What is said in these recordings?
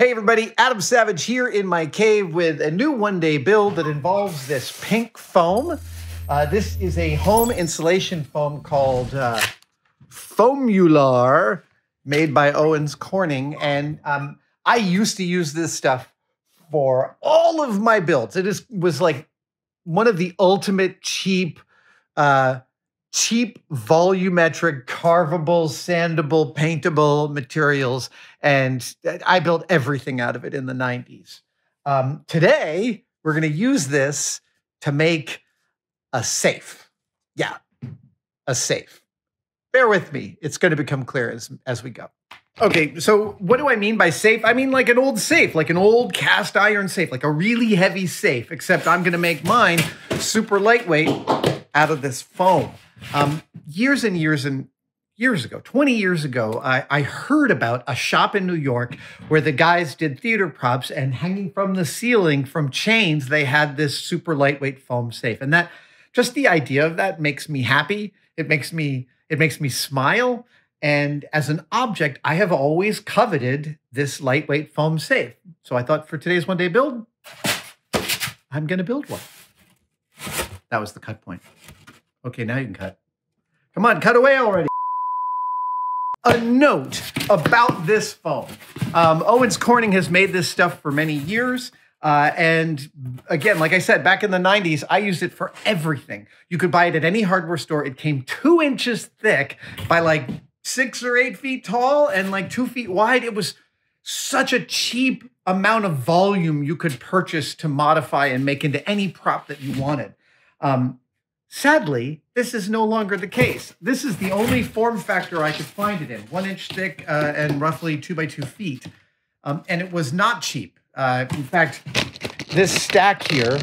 Hey everybody, Adam Savage here in my cave with a new one day build that involves this pink foam. Uh, this is a home insulation foam called uh, Foamular, made by Owens Corning. And um, I used to use this stuff for all of my builds. It is, was like one of the ultimate cheap uh, cheap volumetric carvable sandable paintable materials and i built everything out of it in the 90s um, today we're going to use this to make a safe. Yeah a safe. Bear with me. It's going to become clear as, as we go. Okay so what do i mean by safe? I mean like an old safe like an old cast iron safe like a really heavy safe except i'm going to make mine super lightweight out of this foam um, years and years and years ago, 20 years ago, I, I, heard about a shop in New York where the guys did theater props and hanging from the ceiling from chains, they had this super lightweight foam safe. And that just the idea of that makes me happy. It makes me it makes me smile. And as an object, I have always coveted this lightweight foam safe. So I thought for today's one day build, I'm going to build one. That was the cut point. Okay, now you can cut. Come on, cut away already. A note about this phone. Um, Owens Corning has made this stuff for many years. Uh, and again, like I said, back in the 90s, I used it for everything. You could buy it at any hardware store. It came two inches thick by like six or eight feet tall and like two feet wide. It was such a cheap amount of volume you could purchase to modify and make into any prop that you wanted. Um, Sadly, this is no longer the case. This is the only form factor I could find it in, one inch thick uh, and roughly two by two feet. Um, and it was not cheap. Uh, in fact, this stack here,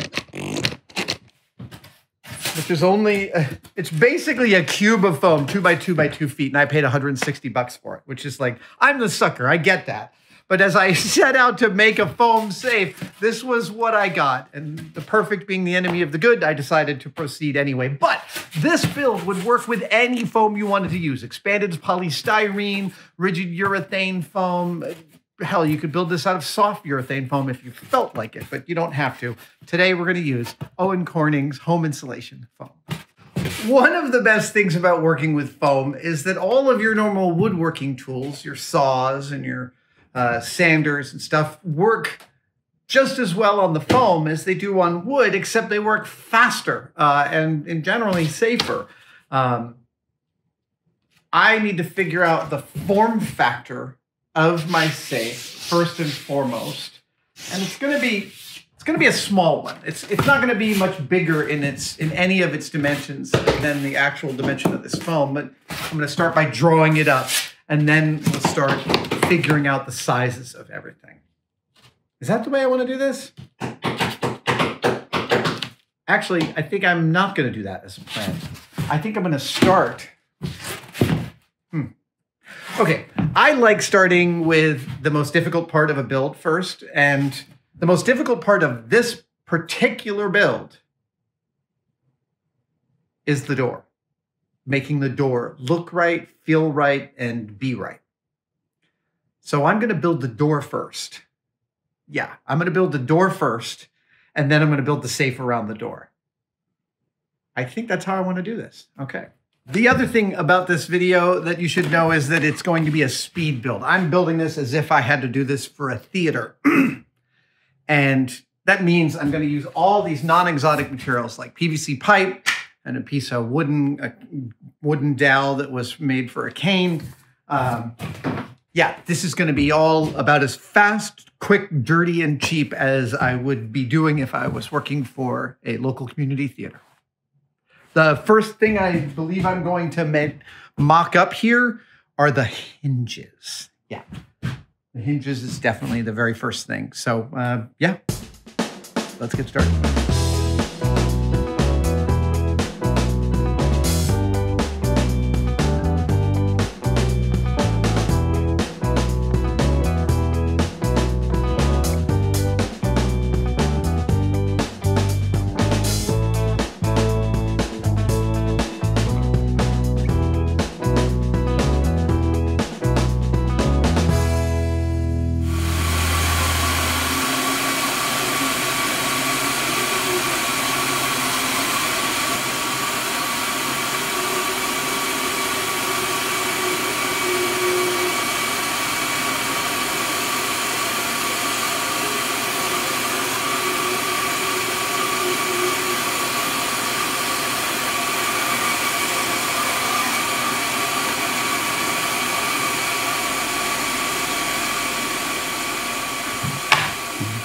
which is only, uh, it's basically a cube of foam, two by two by two feet, and I paid 160 bucks for it, which is like, I'm the sucker, I get that. But as I set out to make a foam safe, this was what I got. And the perfect being the enemy of the good, I decided to proceed anyway. But this build would work with any foam you wanted to use expanded polystyrene, rigid urethane foam. Hell, you could build this out of soft urethane foam if you felt like it, but you don't have to. Today, we're going to use Owen Corning's home insulation foam. One of the best things about working with foam is that all of your normal woodworking tools, your saws and your uh, sanders and stuff work just as well on the foam as they do on wood, except they work faster uh, and, and generally safer. Um, I need to figure out the form factor of my safe first and foremost, and it's going to be it's going to be a small one. It's it's not going to be much bigger in its in any of its dimensions than the actual dimension of this foam. But I'm going to start by drawing it up, and then we'll start figuring out the sizes of everything. Is that the way I want to do this? Actually, I think I'm not going to do that as a plan. I think I'm going to start. Hmm. Okay, I like starting with the most difficult part of a build first. And the most difficult part of this particular build is the door. Making the door look right, feel right, and be right. So I'm going to build the door first. Yeah, I'm going to build the door first, and then I'm going to build the safe around the door. I think that's how I want to do this. Okay. The other thing about this video that you should know is that it's going to be a speed build. I'm building this as if I had to do this for a theater. and that means I'm going to use all these non-exotic materials like PVC pipe and a piece of wooden a wooden dowel that was made for a cane. Um, yeah, this is going to be all about as fast, quick, dirty, and cheap as I would be doing if I was working for a local community theater. The first thing I believe I'm going to mock up here are the hinges. Yeah, the hinges is definitely the very first thing. So, uh, yeah, let's get started.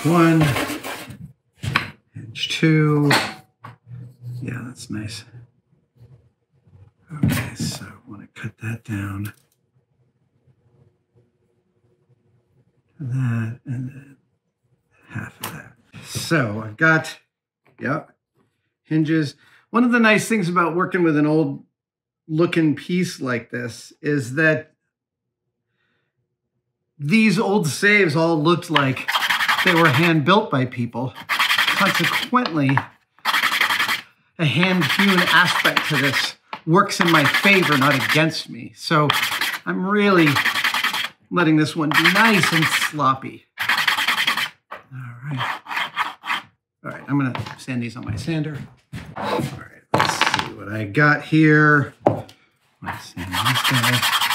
One, hinge two. Yeah, that's nice. Okay, so I want to cut that down. That and then half of that. So I've got, yep, hinges. One of the nice things about working with an old looking piece like this is that these old saves all looked like they were hand built by people. Consequently, a hand hewn aspect to this works in my favor, not against me. So I'm really letting this one be nice and sloppy. All right. All right, I'm gonna sand these on my sander. All right, let's see what I got here. Let's sand this guy.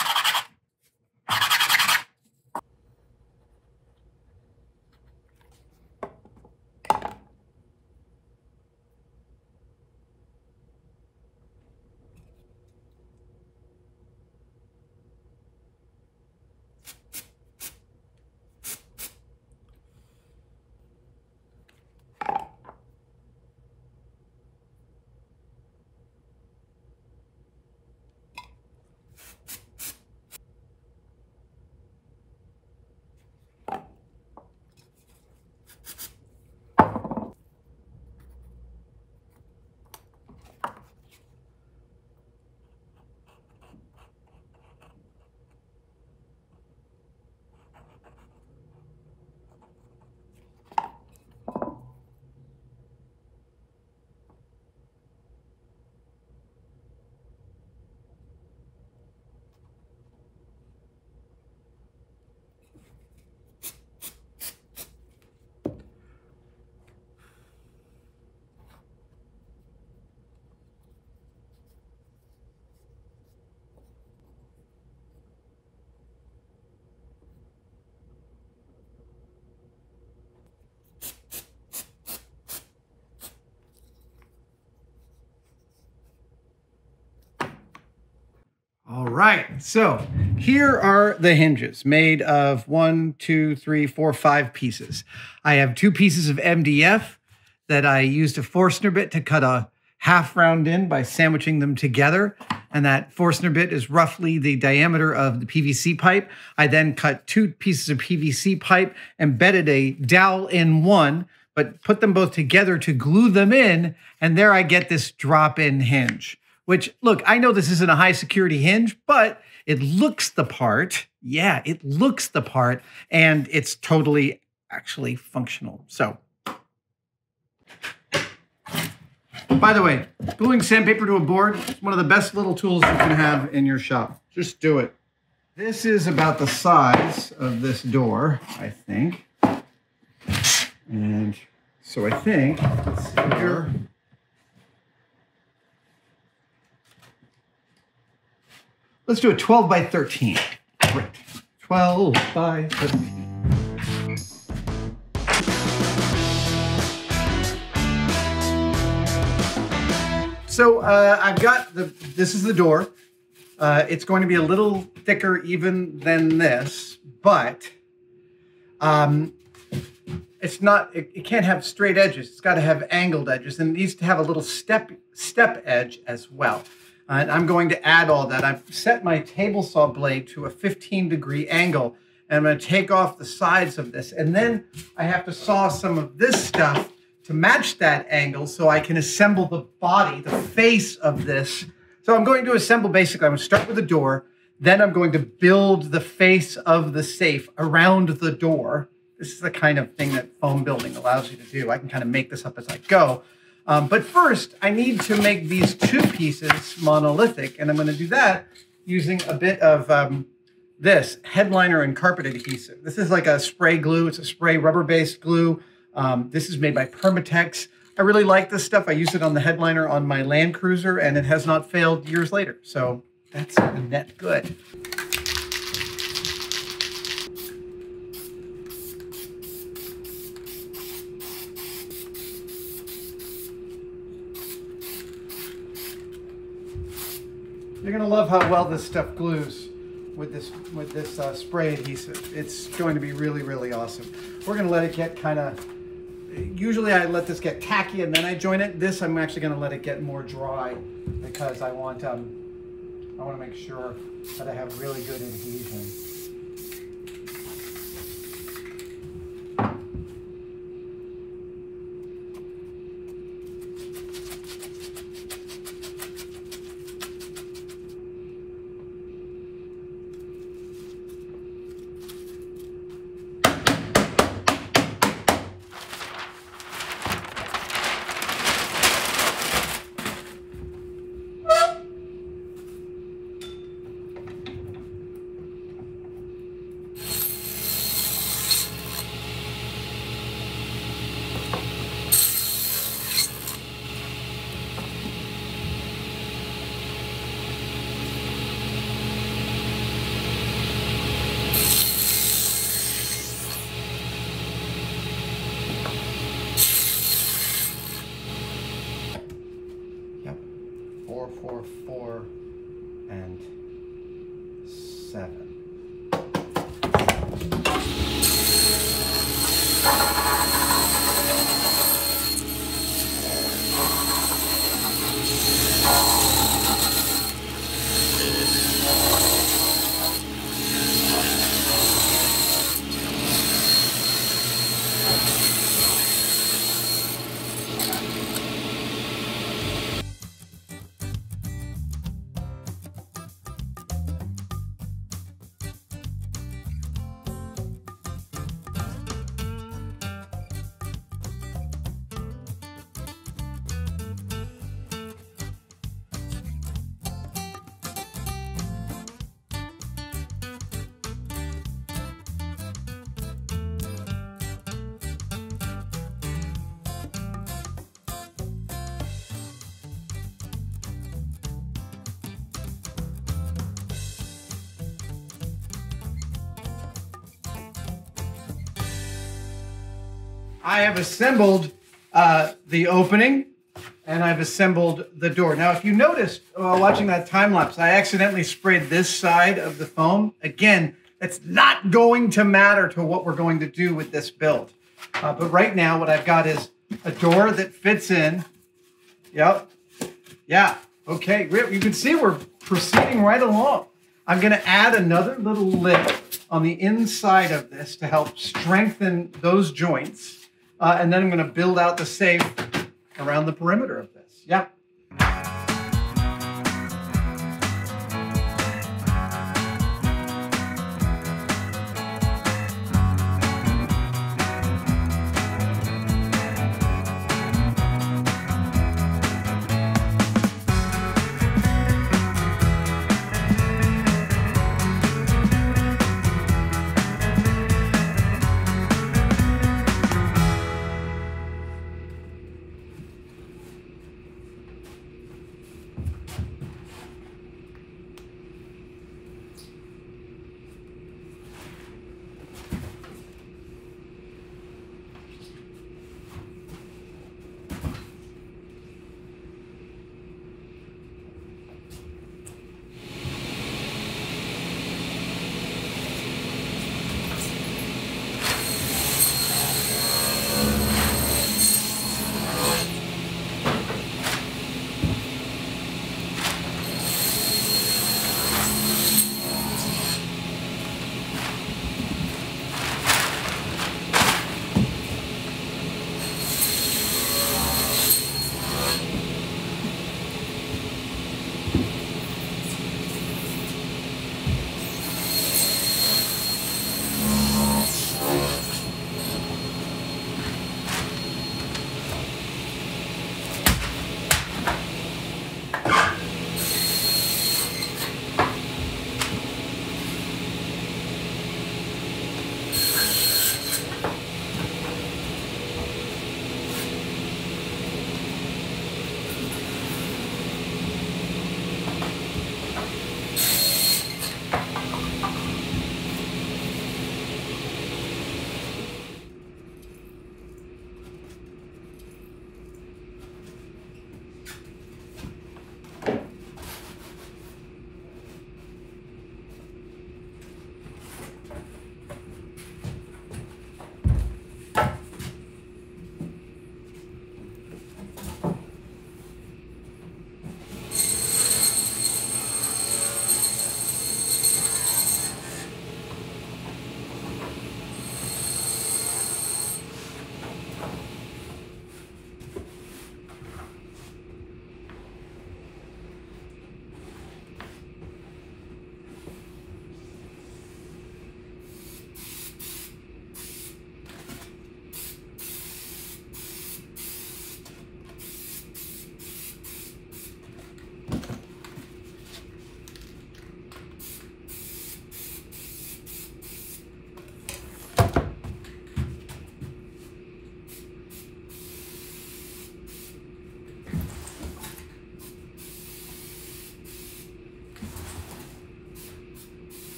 All right, so here are the hinges made of one, two, three, four, five pieces. I have two pieces of MDF that I used a Forstner bit to cut a half round in by sandwiching them together. And that Forstner bit is roughly the diameter of the PVC pipe. I then cut two pieces of PVC pipe, embedded a dowel in one, but put them both together to glue them in. And there I get this drop in hinge which look, I know this isn't a high security hinge, but it looks the part. Yeah, it looks the part and it's totally actually functional. So, by the way, gluing sandpaper to a board is one of the best little tools you can have in your shop. Just do it. This is about the size of this door, I think. And so I think, here. Let's do a 12 by 13. Great. 12 by 13. So uh, I've got the, this is the door. Uh, it's going to be a little thicker even than this, but um, it's not, it, it can't have straight edges. It's got to have angled edges and it needs to have a little step, step edge as well. And I'm going to add all that. I've set my table saw blade to a 15 degree angle. And I'm going to take off the sides of this. And then I have to saw some of this stuff to match that angle so I can assemble the body, the face of this. So I'm going to assemble basically, I'm going to start with the door. Then I'm going to build the face of the safe around the door. This is the kind of thing that foam building allows you to do. I can kind of make this up as I go. Um, but first, I need to make these two pieces monolithic, and I'm going to do that using a bit of um, this headliner and carpet adhesive. This is like a spray glue. It's a spray rubber-based glue. Um, this is made by Permatex. I really like this stuff. I use it on the headliner on my Land Cruiser, and it has not failed years later. So that's net good. You're gonna love how well this stuff glues with this with this uh, spray adhesive. It's going to be really, really awesome. we're gonna let it get kind of, usually I let this get tacky and then I join it. This, I'm actually gonna let it get more dry because I want, um, I wanna make sure that I have really good adhesion. I have assembled uh, the opening and I've assembled the door. Now, if you noticed while watching that time lapse, I accidentally sprayed this side of the foam. Again, that's not going to matter to what we're going to do with this build. Uh, but right now, what I've got is a door that fits in. Yep. Yeah. Okay. You can see we're proceeding right along. I'm going to add another little lip on the inside of this to help strengthen those joints. Uh, and then I'm going to build out the safe around the perimeter of this. Yeah.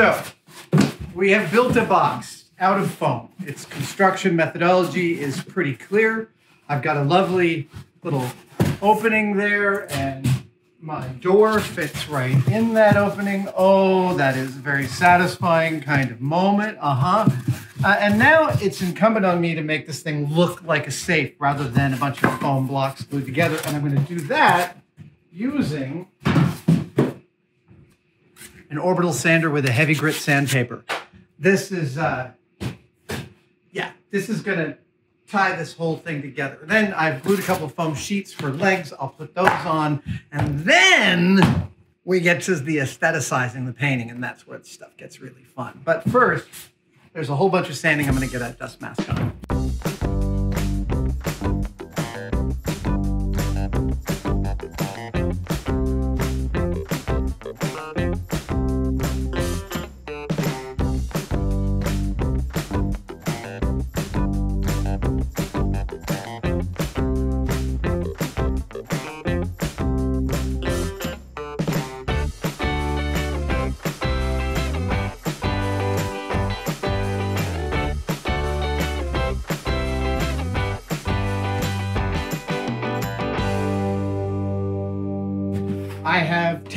So we have built a box out of foam. Its construction methodology is pretty clear. I've got a lovely little opening there and my door fits right in that opening. Oh, that is a very satisfying kind of moment. Uh-huh. Uh, and now it's incumbent on me to make this thing look like a safe rather than a bunch of foam blocks glued together. And I'm going to do that using an orbital sander with a heavy grit sandpaper. This is, uh, yeah, this is to tie this whole thing together. Then I've glued a couple of foam sheets for legs. I'll put those on. And then we get to the aestheticizing the painting, and that's where stuff gets really fun. But first, there's a whole bunch of sanding I'm to get a dust mask on.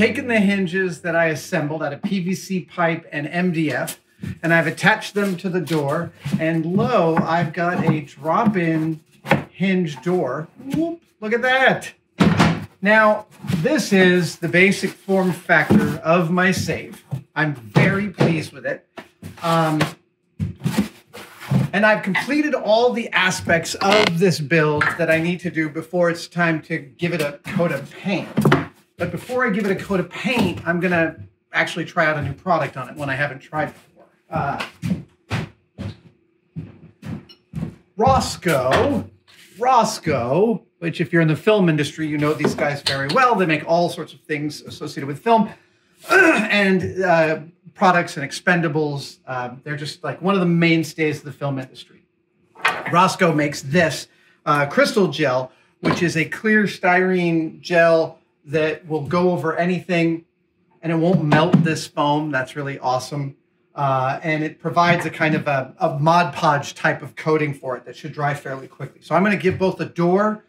Taken the hinges that I assembled out of PVC pipe and MDF, and I've attached them to the door. And lo, I've got a drop-in hinge door. Whoop, look at that. Now, this is the basic form factor of my safe. I'm very pleased with it. Um, and I've completed all the aspects of this build that I need to do before it's time to give it a coat of paint. But before I give it a coat of paint, I'm gonna actually try out a new product on it, one I haven't tried before. Uh, Rosco, Rosco, which if you're in the film industry, you know these guys very well. They make all sorts of things associated with film and uh, products and expendables. Um, they're just like one of the mainstays of the film industry. Rosco makes this uh, crystal gel, which is a clear styrene gel that will go over anything and it won't melt this foam. That's really awesome. Uh, and it provides a kind of a, a Mod Podge type of coating for it that should dry fairly quickly. So I'm going to give both the door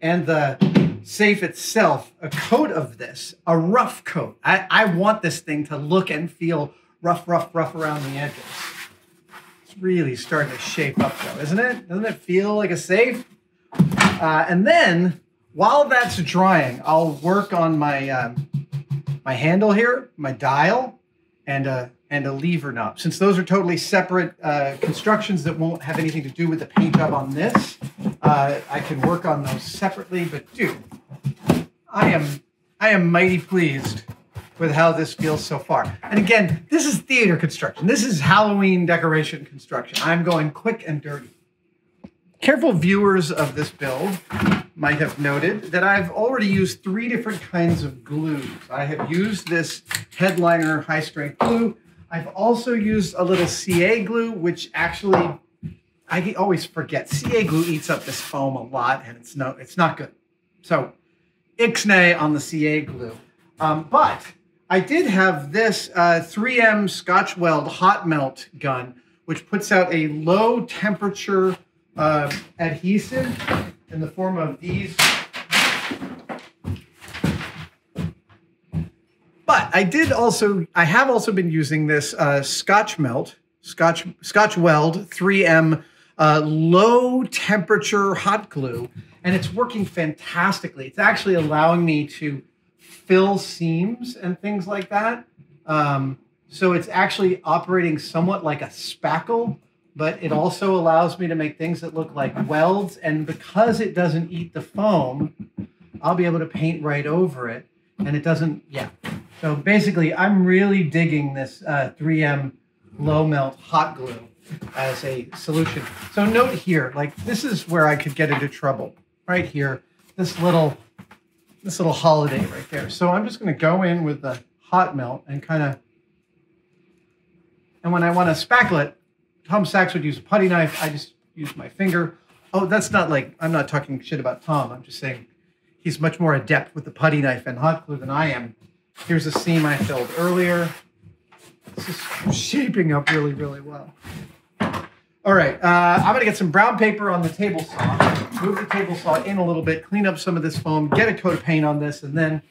and the safe itself a coat of this, a rough coat. I, I want this thing to look and feel rough, rough, rough around the edges. It's really starting to shape up though, isn't it? Doesn't it feel like a safe? Uh, and then while that's drying, I'll work on my um, my handle here, my dial, and a and a lever knob. Since those are totally separate uh, constructions that won't have anything to do with the paint job on this, uh, I can work on those separately. But dude, I am I am mighty pleased with how this feels so far. And again, this is theater construction. This is Halloween decoration construction. I'm going quick and dirty. Careful viewers of this build might have noted that I've already used three different kinds of glues. I have used this headliner high strength glue. I've also used a little CA glue, which actually I always forget. CA glue eats up this foam a lot, and it's no, it's not good. So, ixnay on the CA glue. Um, but I did have this uh, 3M Scotch Weld hot melt gun, which puts out a low temperature uh, adhesive in the form of these. But I did also, I have also been using this uh, Scotch Melt, Scotch Scotch Weld 3M uh, low temperature hot glue, and it's working fantastically. It's actually allowing me to fill seams and things like that. Um, so it's actually operating somewhat like a spackle but it also allows me to make things that look like welds. And because it doesn't eat the foam, I'll be able to paint right over it. And it doesn't, yeah. So basically, I'm really digging this uh, 3M low melt hot glue as a solution. So note here, like this is where I could get into trouble. Right here, this little, this little holiday right there. So I'm just going to go in with the hot melt and kind of, and when I want to spackle it, Tom Sachs would use a putty knife. I just use my finger. Oh, that's not like I'm not talking shit about Tom. I'm just saying he's much more adept with the putty knife and hot glue than I am. Here's a seam I filled earlier. This is shaping up really, really well. All right, uh, I'm gonna get some brown paper on the table saw, move the table saw in a little bit, clean up some of this foam, get a coat of paint on this, and then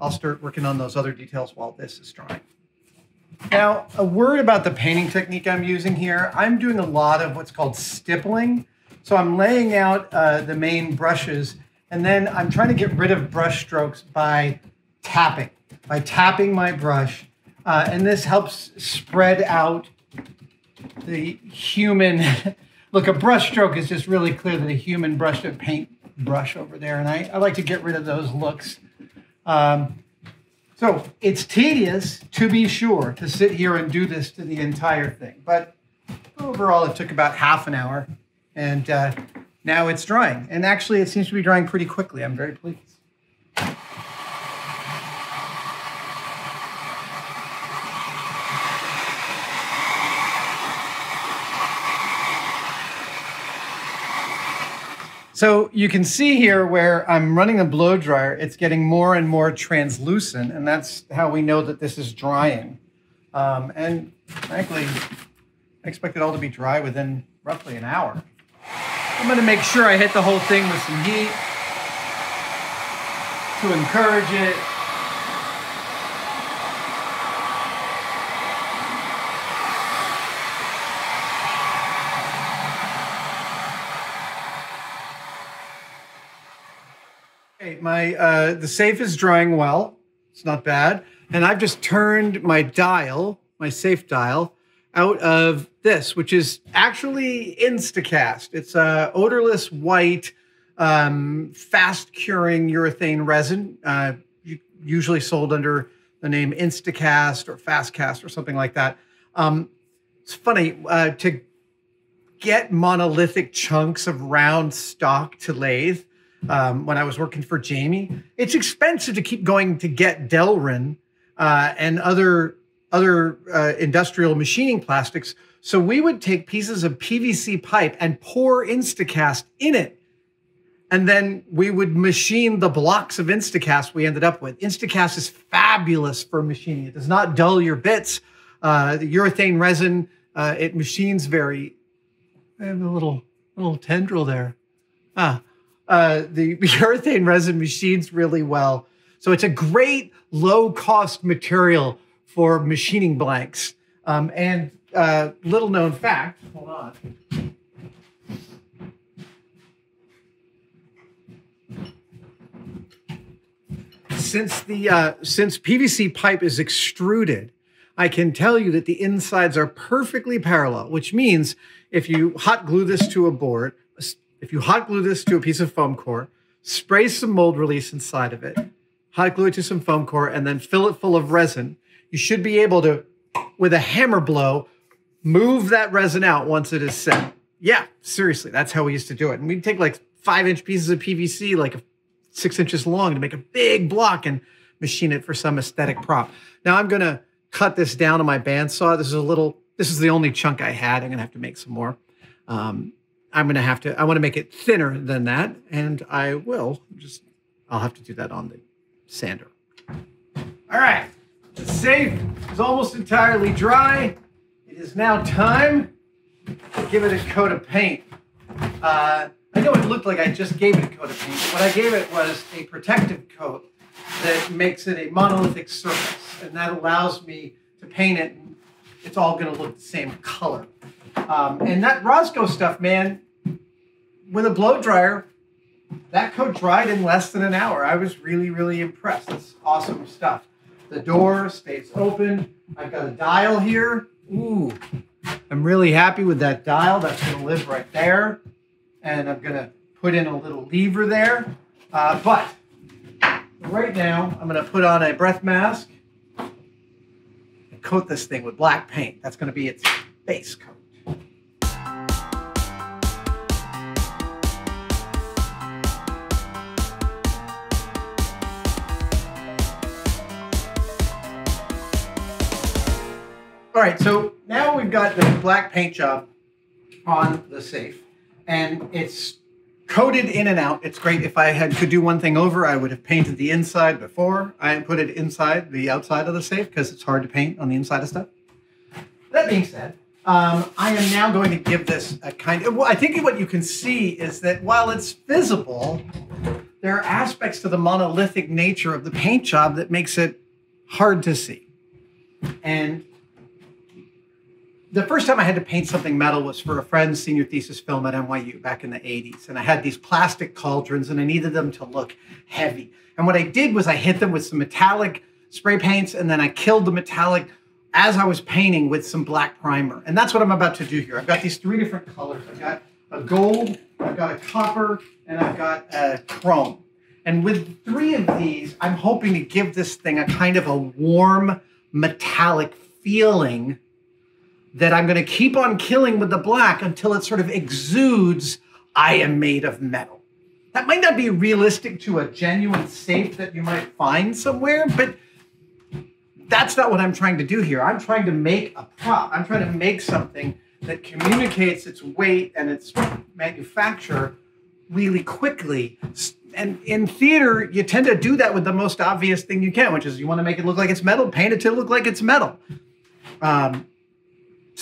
I'll start working on those other details while this is drying. Now, a word about the painting technique I'm using here. I'm doing a lot of what's called stippling. So I'm laying out uh, the main brushes, and then I'm trying to get rid of brush strokes by tapping, by tapping my brush. Uh, and this helps spread out the human. Look, a brush stroke is just really clear that a human brushed a paint brush over there, and I, I like to get rid of those looks. Um, so it's tedious, to be sure, to sit here and do this to the entire thing. But overall, it took about half an hour. And uh, now it's drying. And actually, it seems to be drying pretty quickly. I'm very pleased. So you can see here where I'm running a blow dryer, it's getting more and more translucent, and that's how we know that this is drying. Um, and frankly, I expect it all to be dry within roughly an hour. I'm gonna make sure I hit the whole thing with some heat to encourage it. My uh, the safe is drying well. It's not bad, and I've just turned my dial, my safe dial, out of this, which is actually Instacast. It's a odorless white, um, fast curing urethane resin, uh, usually sold under the name Instacast or Fastcast or something like that. Um, it's funny uh, to get monolithic chunks of round stock to lathe um, when I was working for Jamie. It's expensive to keep going to get Delrin uh, and other other uh, industrial machining plastics. So we would take pieces of PVC pipe and pour Instacast in it. And then we would machine the blocks of Instacast we ended up with. Instacast is fabulous for machining. It does not dull your bits. Uh, the urethane resin, uh, it machines very. I have a little little tendril there. Ah, uh, the urethane resin machines really well. So it's a great low cost material for machining blanks. Um, and uh, little known fact, hold on. Since the uh, since PVC pipe is extruded, I can tell you that the insides are perfectly parallel, which means if you hot glue this to a board, if you hot glue this to a piece of foam core, spray some mold release inside of it, hot glue it to some foam core, and then fill it full of resin, you should be able to, with a hammer blow, move that resin out once it is set. Yeah, seriously, that's how we used to do it. And we'd take like five inch pieces of PVC, like six inches long, to make a big block and machine it for some aesthetic prop. Now I'm gonna cut this down on my bandsaw. This is a little, this is the only chunk I had. I'm gonna have to make some more. Um, I'm going to have to, I want to make it thinner than that. And I will just, I'll have to do that on the sander. All right. The safe is almost entirely dry. It is now time to give it a coat of paint. Uh, I know it looked like I just gave it a coat of paint. but What I gave it was a protective coat that makes it a monolithic surface. And that allows me to paint it. and It's all going to look the same color. Um, and that Rosco stuff, man, with a blow dryer, that coat dried in less than an hour. I was really, really impressed. That's awesome stuff. The door stays open. I've got a dial here. Ooh, I'm really happy with that dial. That's going to live right there. And I'm going to put in a little lever there. Uh, but right now, I'm going to put on a breath mask and coat this thing with black paint. That's going to be its base coat. All right, so now we've got the black paint job on the safe, and it's coated in and out. It's great. If I had could do one thing over, I would have painted the inside before I put it inside the outside of the safe because it's hard to paint on the inside of stuff. that being said, um, I am now going to give this a kind of. Well, I think what you can see is that while it's visible, there are aspects to the monolithic nature of the paint job that makes it hard to see. And the first time I had to paint something metal was for a friend's senior thesis film at NYU back in the 80s. And I had these plastic cauldrons and I needed them to look heavy. And what I did was I hit them with some metallic spray paints and then I killed the metallic as I was painting with some black primer. And that's what I'm about to do here. I've got these three different colors. I've got a gold, I've got a copper, and I've got a chrome. And with three of these, I'm hoping to give this thing a kind of a warm metallic feeling that I'm going to keep on killing with the black until it sort of exudes, I am made of metal. That might not be realistic to a genuine safe that you might find somewhere, but that's not what I'm trying to do here. I'm trying to make a prop. I'm trying to make something that communicates its weight and its manufacture really quickly. And in theater, you tend to do that with the most obvious thing you can, which is you want to make it look like it's metal, paint it to look like it's metal. Um,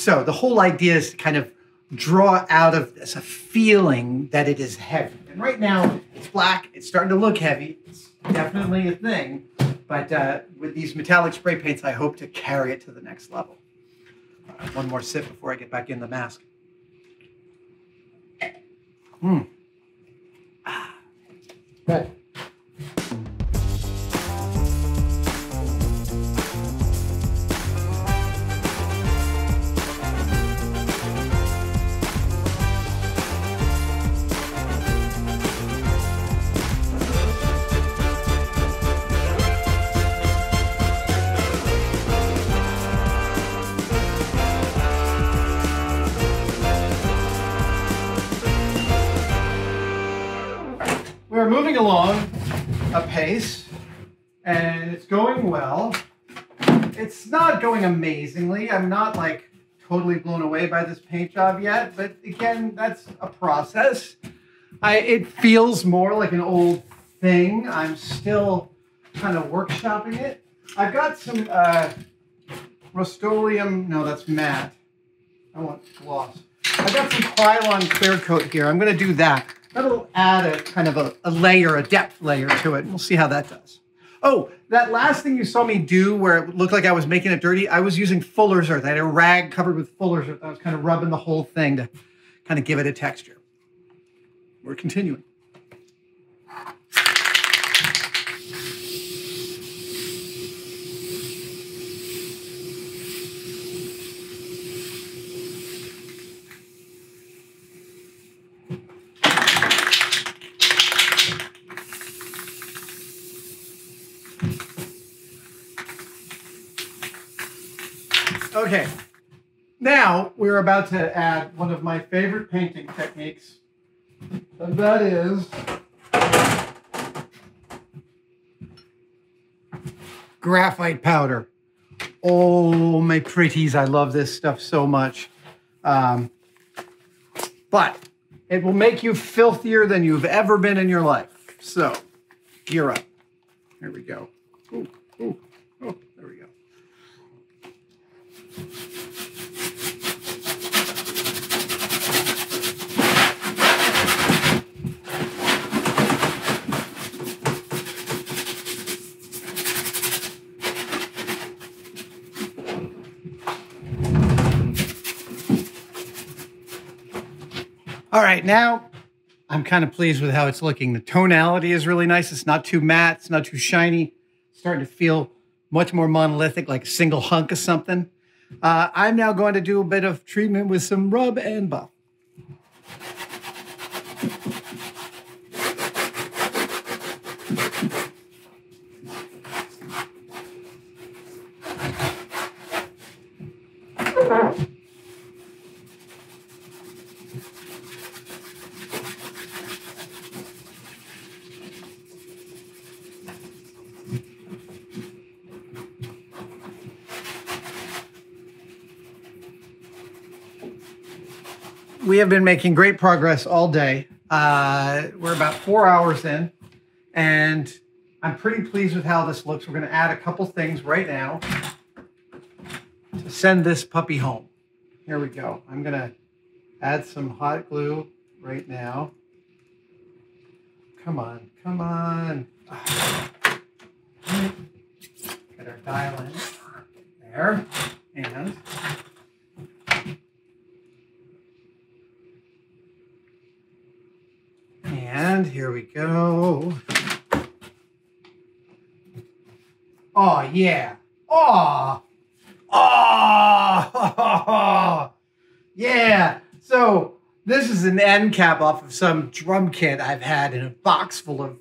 so the whole idea is to kind of draw out of this a feeling that it is heavy. And right now, it's black. It's starting to look heavy. It's definitely a thing. But uh, with these metallic spray paints, I hope to carry it to the next level. one more sip before I get back in the mask. Hmm. Ah. Good. Along apace, and it's going well. It's not going amazingly. I'm not like totally blown away by this paint job yet, but again, that's a process. I, it feels more like an old thing. I'm still kind of workshopping it. I've got some uh, Rust-Oleum, no, that's matte. I want gloss. I've got some Krylon clear coat here. I'm to do that. That'll add a kind of a, a layer, a depth layer to it. We'll see how that does. Oh, that last thing you saw me do where it looked like I was making it dirty, I was using Fuller's Earth. I had a rag covered with Fuller's Earth. I was kind of rubbing the whole thing to kind of give it a texture. We're continuing. Okay. Now we're about to add one of my favorite painting techniques, and that is graphite powder. Oh, my pretties, I love this stuff so much. Um, but it will make you filthier than you've ever been in your life. So, gear up. Here we go. Ooh, ooh, oh, there we go. All right, now I'm kind of pleased with how it's looking. The tonality is really nice. It's not too matte, it's not too shiny. It's starting to feel much more monolithic, like a single hunk of something. Uh, I'm now going to do a bit of treatment with some rub and buff. Have been making great progress all day. Uh, we're about four hours in, and I'm pretty pleased with how this looks. We're going to add a couple things right now to send this puppy home. Here we go. I'm going to add some hot glue right now. Come on, come on. Get our dial in there. And and here we go. Oh yeah. Oh. Oh. yeah. So this is an end cap off of some drum kit I've had in a box full of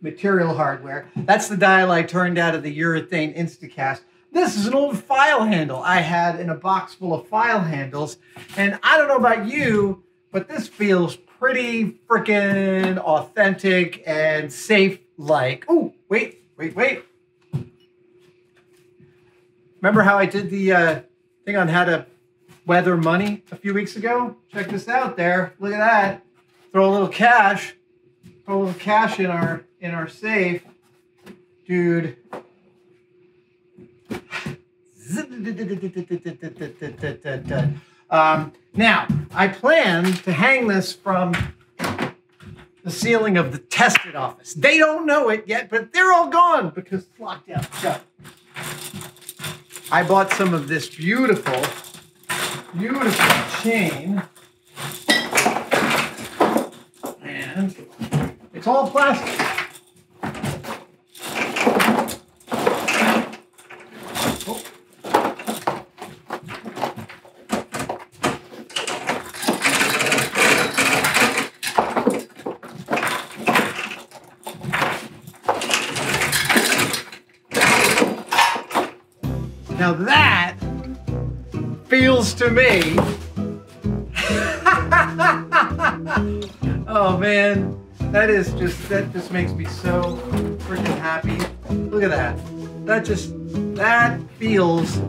material hardware. That's the dial I turned out of the urethane Instacast. This is an old file handle I had in a box full of file handles. And I don't know about you, but this feels pretty freaking authentic and safe like. Oh, wait, wait, wait. Remember how I did the uh, thing on how to weather money a few weeks ago? Check this out there. Look at that. Throw a little cash. Throw a little cash in our in our safe. Dude. Um, now, I plan to hang this from the ceiling of the tested office. They don't know it yet, but they're all gone because it's locked down. I bought some of this beautiful, beautiful chain. And it's all plastic. Me. oh man, that is just that just makes me so freaking happy. Look at that. That just that feels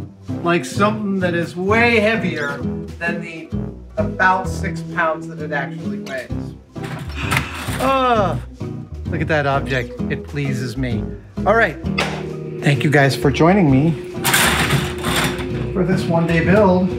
like something that is way heavier than the about six pounds that it actually weighs. Oh, look at that object. It pleases me. All right. Thank you guys for joining me for this one day build.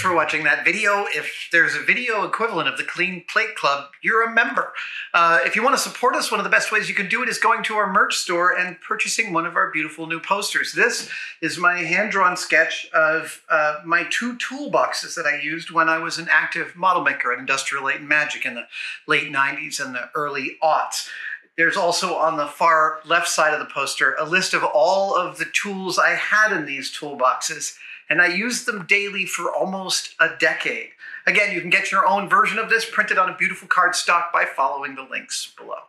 For watching that video. If there's a video equivalent of the Clean Plate Club, you're a member. Uh, if you want to support us, one of the best ways you can do it is going to our merch store and purchasing one of our beautiful new posters. This is my hand-drawn sketch of uh, my two toolboxes that I used when I was an active model maker at Industrial Light and Magic in the late 90s and the early aughts. There's also on the far left side of the poster a list of all of the tools I had in these toolboxes and I used them daily for almost a decade. Again, you can get your own version of this printed on a beautiful cardstock by following the links below.